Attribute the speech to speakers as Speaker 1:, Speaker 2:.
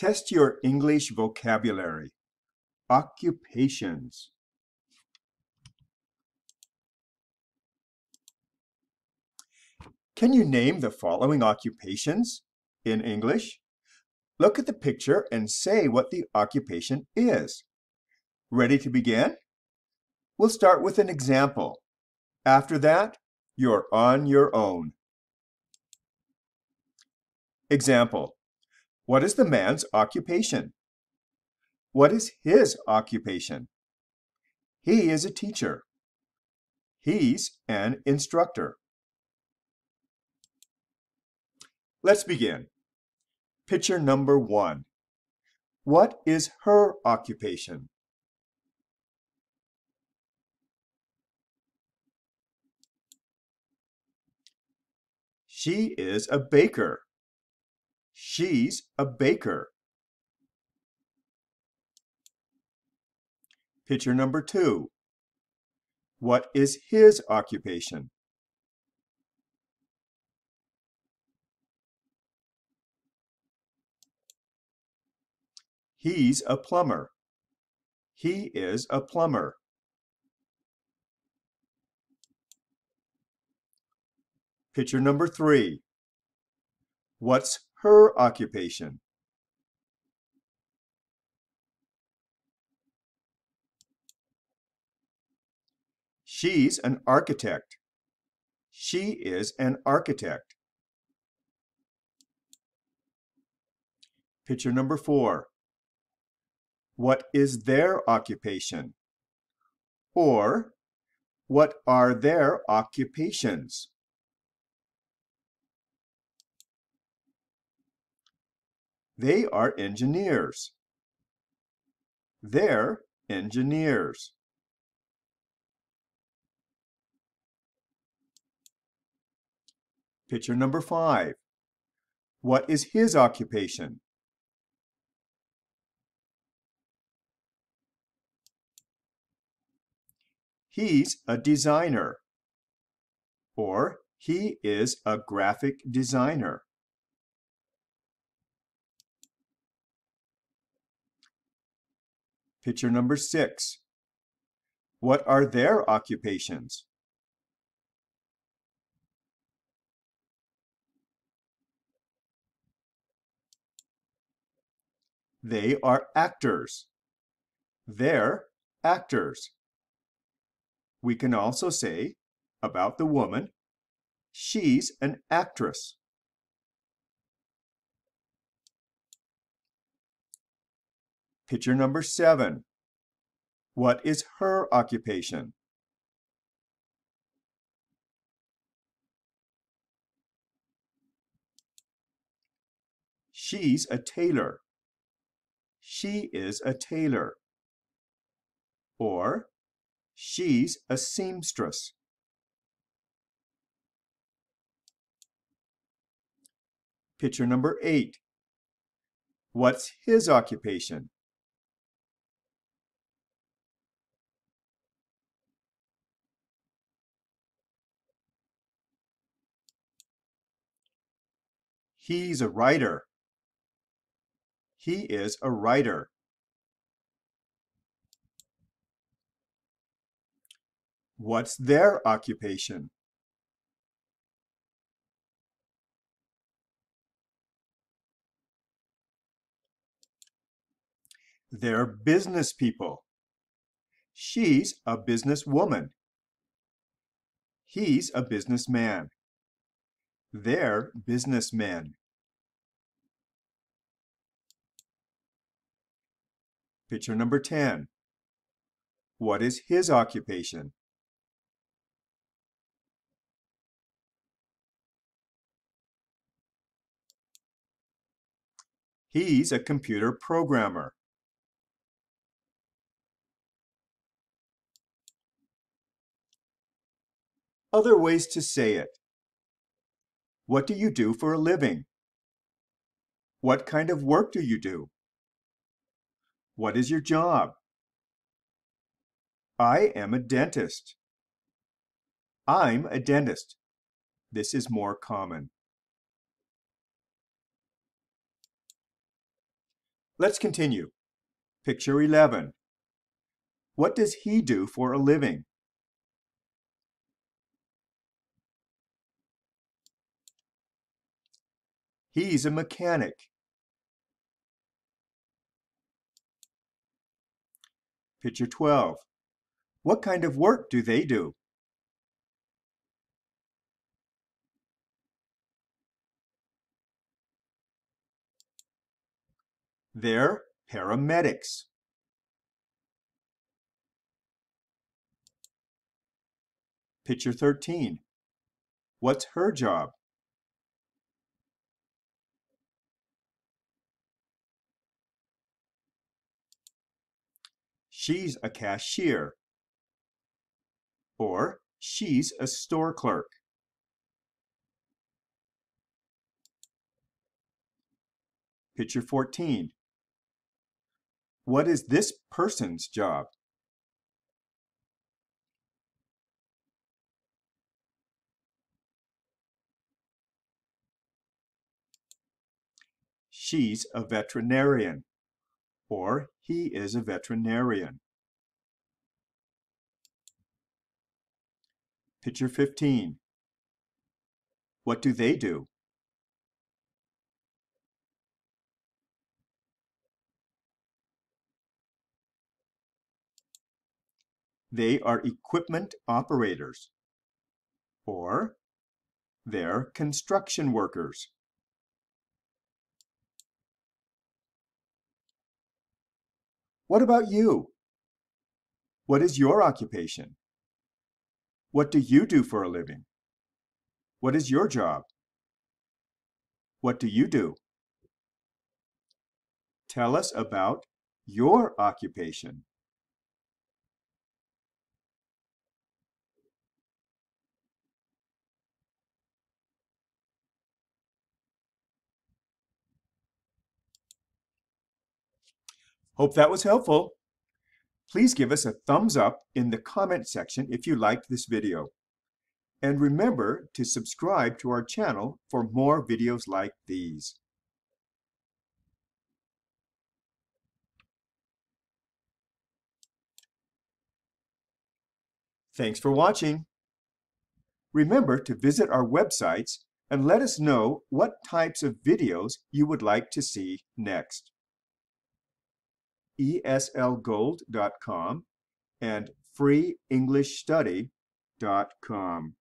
Speaker 1: Test your English vocabulary. Occupations. Can you name the following occupations in English? Look at the picture and say what the occupation is. Ready to begin? We'll start with an example. After that, you're on your own. Example. What is the man's occupation? What is his occupation? He is a teacher. He's an instructor. Let's begin. Picture number one. What is her occupation? She is a baker. She's a baker. Picture number two. What is his occupation? He's a plumber. He is a plumber. Picture number three. What's her occupation? She's an architect. She is an architect. Picture number four. What is their occupation? Or, what are their occupations? They are engineers. They're engineers. Picture number five. What is his occupation? He's a designer. Or he is a graphic designer. Picture number six. What are their occupations? They are actors. They're actors. We can also say about the woman, she's an actress. Picture number seven. What is her occupation? She's a tailor. She is a tailor. Or, she's a seamstress. Picture number eight. What's his occupation? He's a writer. He is a writer. What's their occupation? They're business people. She's a businesswoman. He's a businessman. They're businessmen. Picture number 10. What is his occupation? He's a computer programmer. Other ways to say it. What do you do for a living? What kind of work do you do? What is your job? I am a dentist. I'm a dentist. This is more common. Let's continue. Picture 11. What does he do for a living? He's a mechanic. Picture 12. What kind of work do they do? They're paramedics. Picture 13. What's her job? She's a cashier. Or she's a store clerk. Picture 14. What is this person's job? She's a veterinarian, or he is a veterinarian. Picture 15. What do they do? They are equipment operators, or they're construction workers. What about you? What is your occupation? What do you do for a living? What is your job? What do you do? Tell us about your occupation. Hope that was helpful. Please give us a thumbs up in the comment section if you liked this video. And remember to subscribe to our channel for more videos like these. Thanks for watching. Remember to visit our websites and let us know what types of videos you would like to see next eslgold.com and freeenglishstudy.com.